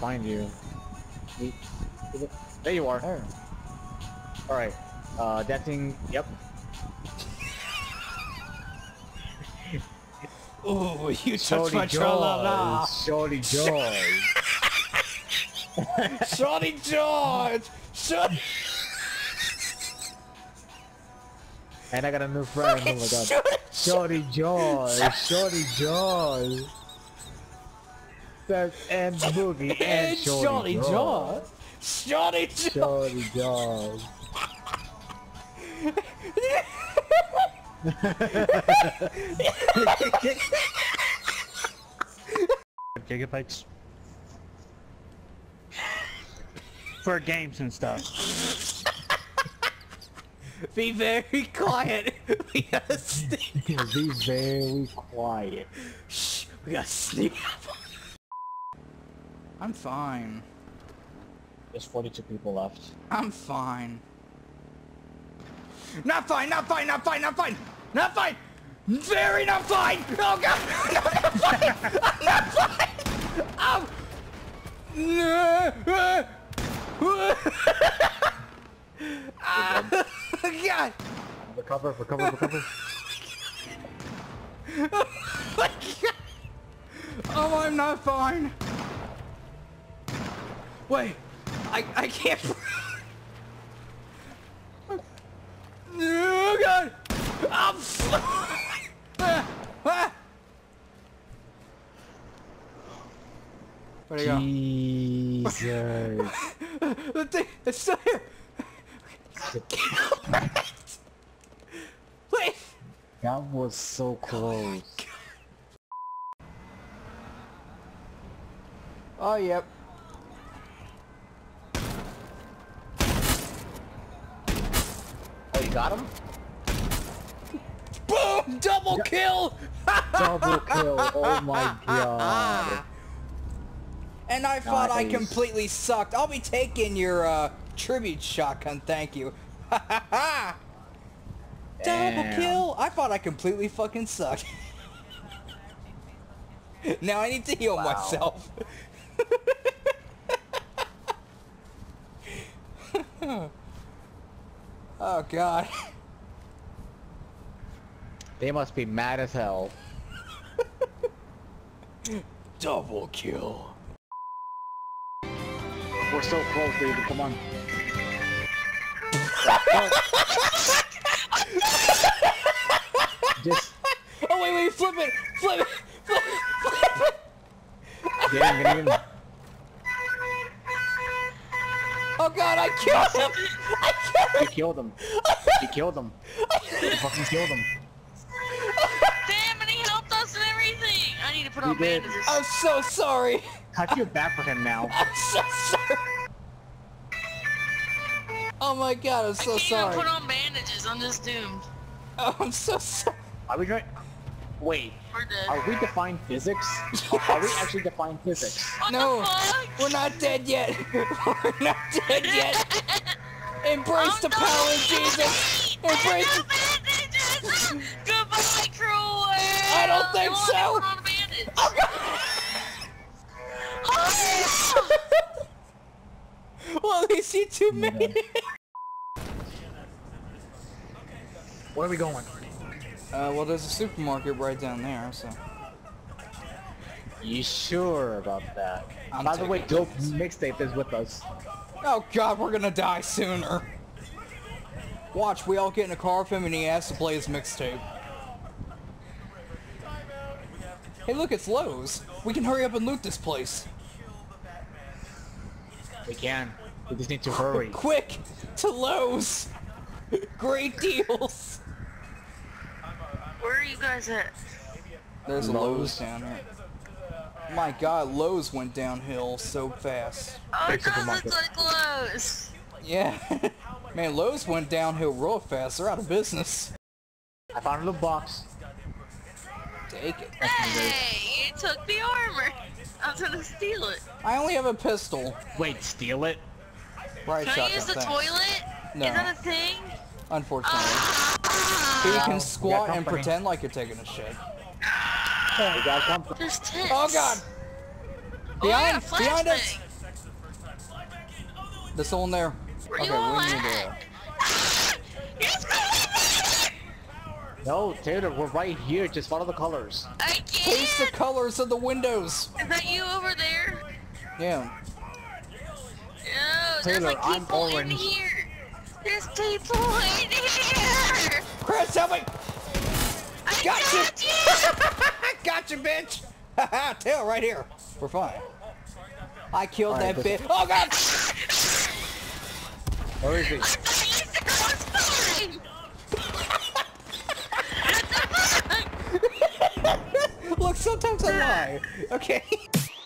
Find you. We- There you are. There. Alright. Uh, that thing, yep. Ooh, you touched Shorty my tra-la-la. George. Shorty George. Shorty George! Shorty... and I got a new friend. Oh my god. Shorty Shorty George. Shorty George. That's and Boogie and, And Shorty, Shorty George. George! Shorty George! Shorty George. gigabytes for games and stuff. Be very quiet. We gotta sneak. Be very quiet. Shh. We gotta sneak. I'm fine. There's 42 people left. I'm fine. Not fine, not fine, not fine, not fine! Not fine! Very not fine! Oh god! No, not fine! I'm not fine! Oh! No! Ah, God! Recover, recover, recover. Oh my god! Oh, I'm not fine! Wait! I, I can't... Oh god! I'm... Ah, ah. Where'd he go? Jesus. The thing, it's still here! Wait! that was so close. Oh, yep. You got him? Boom! Double kill! Double kill. Oh my god. And I thought I completely sucked. I'll be taking your uh, tribute shotgun, thank you. Double kill! I thought I completely fucking sucked. now I need to heal Wow. myself. Oh god. They must be mad as hell. Double kill. We're so close, baby. Come on. Just Oh wait, wait, flip it! Flip it! Flip it! Flip it! get Oh god, I killed him! I killed him! You killed him. You killed him. You fucking killed him. Damn, and he helped us and everything. I need to put He on did. bandages. I'm so sorry! I feel bad for him now. I'm so sorry! Oh my god, I'm so I can't sorry. even put on bandages. I'm just doomed. Oh, I'm so sorry. Are we trying? Wait. We're we defying physics? Or Are we actually defying physics? what No, we're not dead yet. We're not dead yet. Embrace I'm the power of Jesus. Embrace. I have bandages. Goodbye, cruel world. I don't think so. to put on a bandage. Oh god. well, at least you two made it. Where are we going? Uh, well, there's a supermarket right down there, so. You sure about that? I'm By the way, Dope Mixtape is with us. Oh god, we're gonna die sooner. Watch, we all get in a car with him and he has to play his mixtape. Hey look, it's Lowe's. We can hurry up and loot this place. We can. We just need to hurry. Quick! To Lowe's! Great deals! Where are you guys at? There's a Lowe's. Lowe's down here. My god, Lowe's went downhill so fast. Oh, it Big does look like Lowe's. Yeah. Man, Lowe's went downhill real fast. They're out of business. I found a little box. Take it. Hey, you took the armor. I was gonna steal it. I only have a pistol. Wait, steal it? Right Can I use the thanks. toilet? No. Is that a thing? Unfortunately. Oh. Ah, You can squat and pretend like you're taking a shit. We got something. There's tits. Oh god! Oh, yeah, Behind, behind us! flashbang. There's someone there. Where okay, we need at? to. No, Taylor, we're right here. Just follow the colors. I Taste the can't! colors of the windows. Is that you over there? Yeah. No, there's Taylor, like I'm people in orange. here. There's people in here. Chris, help me! I Gotcha. got you. Gotcha, bitch! Haha, tail right here. We're fine. I killed Alright, that bitch. Oh god! Where is he? I thought you said I was fine. What the fuck? Look, sometimes I lie. Okay.